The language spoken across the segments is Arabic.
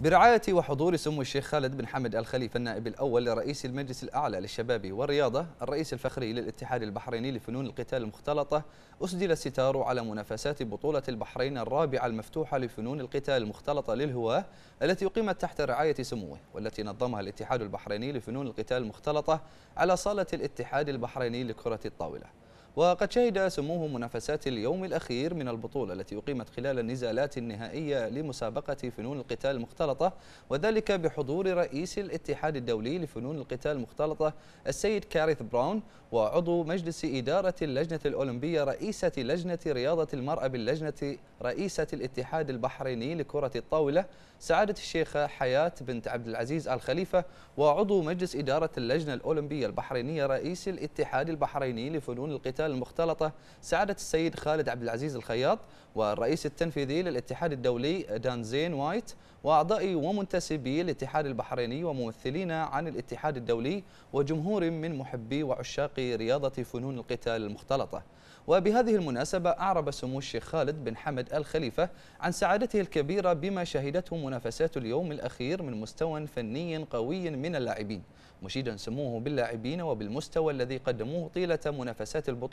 برعاية وحضور سمو الشيخ خالد بن حمد الخليفة النائب الأول لرئيس المجلس الأعلى للشباب والرياضة الرئيس الفخري للاتحاد البحريني لفنون القتال المختلطة أسدل الستار على منافسات بطولة البحرين الرابعة المفتوحة لفنون القتال المختلطة للهواة التي أقيمت تحت رعاية سموه والتي نظمها الاتحاد البحريني لفنون القتال المختلطة على صالة الاتحاد البحريني لكرة الطاولة. وقد شهد سموه منافسات اليوم الأخير من البطولة التي أقيمت خلال النزالات النهائية لمسابقة فنون القتال المختلطة وذلك بحضور رئيس الاتحاد الدولي لفنون القتال المختلطة السيد كاريث براون وعضو مجلس إدارة اللجنة الأولمبية رئيسة لجنة رياضة المرأة باللجنة رئيسة الاتحاد البحريني لكرة الطاولة سعادة الشيخة حياة بنت عبد العزيز آل خليفة وعضو مجلس إدارة اللجنة الأولمبية البحرينية رئيس الاتحاد البحريني لفنون القتال المختلطة سعادة السيد خالد عبد العزيز الخياط والرئيس التنفيذي للاتحاد الدولي دان زين وايت وأعضاء ومنتسبي الاتحاد البحريني وممثلين عن الاتحاد الدولي وجمهور من محبي وعشاق رياضة فنون القتال المختلطة. وبهذه المناسبة أعرب سمو الشيخ خالد بن حمد الخليفة عن سعادته الكبيرة بما شهدته منافسات اليوم الأخير من مستوى فني قوي من اللاعبين مشيدا سموه باللاعبين وبالمستوى الذي قدموه طيلة منافسات البطولة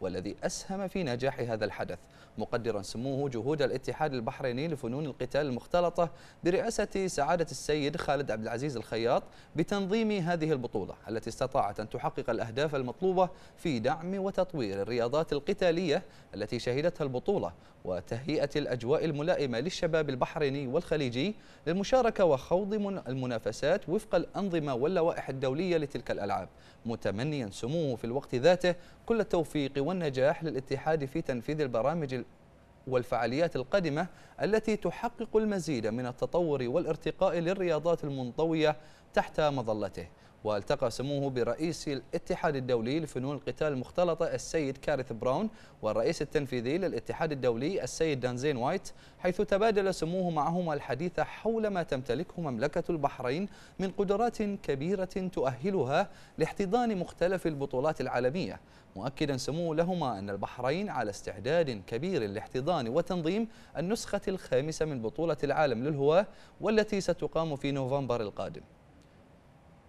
والذي أسهم في نجاح هذا الحدث مقدرا سموه جهود الاتحاد البحريني لفنون القتال المختلطة برئاسة سعادة السيد خالد عبد العزيز الخياط بتنظيم هذه البطولة التي استطاعت أن تحقق الأهداف المطلوبة في دعم وتطوير الرياضات القتالية التي شهدتها البطولة وتهيئة الأجواء الملائمة للشباب البحريني والخليجي للمشاركة وخوض المنافسات وفق الأنظمة واللوائح الدولية لتلك الألعاب. متمنيا سموه في الوقت ذاته كل التوفيق والنجاح للاتحاد في تنفيذ البرامج والفعاليات القادمة التي تحقق المزيد من التطور والارتقاء للرياضات المنطوية تحت مظلته. والتقى سموه برئيس الاتحاد الدولي لفنون القتال المختلطة السيد كيريث براون والرئيس التنفيذي للاتحاد الدولي السيد دينساين وايت حيث تبادل سموه معهما الحديث حول ما تمتلكه مملكة البحرين من قدرات كبيرة تؤهلها لاحتضان مختلف البطولات العالمية. مؤكدا سموه لهما أن البحرين على استعداد كبير لاحتضان وتنظيم النسخة الخامسة من بطولة العالم للهواة والتي ستقام في نوفمبر القادم.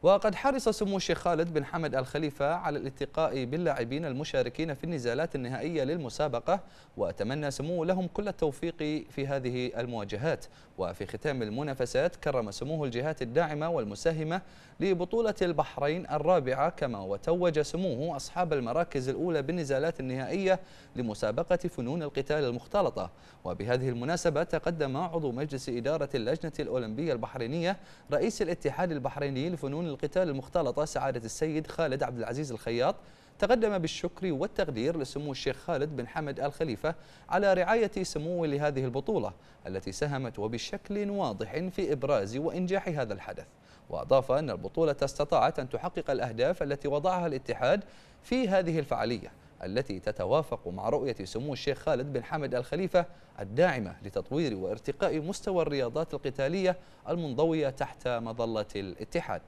وقد حرص سمو الشيخ خالد بن حمد الخليفة على الالتقاء باللاعبين المشاركين في النزالات النهائية للمسابقة وأتمنى سموه لهم كل التوفيق في هذه المواجهات. وفي ختام المنافسات كرم سموه الجهات الداعمة والمساهمة لبطولة البحرين الرابعة كما وتوج سموه أصحاب المراكز الأولى بالنزالات النهائية لمسابقة فنون القتال المختلطة. وبهذه المناسبة تقدم عضو مجلس إدارة اللجنة الأولمبية البحرينية رئيس الاتحاد البحريني لفنون القتال المختلطة سعادة السيد خالد عبد العزيز الخياط تقدم بالشكر والتقدير لسمو الشيخ خالد بن حمد الخليفة على رعاية سموه لهذه البطولة التي ساهمت وبشكل واضح في إبراز وإنجاح هذا الحدث. وأضاف أن البطولة استطاعت أن تحقق الأهداف التي وضعها الاتحاد في هذه الفعالية التي تتوافق مع رؤية سمو الشيخ خالد بن حمد الخليفة الداعمة لتطوير وارتقاء مستوى الرياضات القتالية المنضوية تحت مظلة الاتحاد.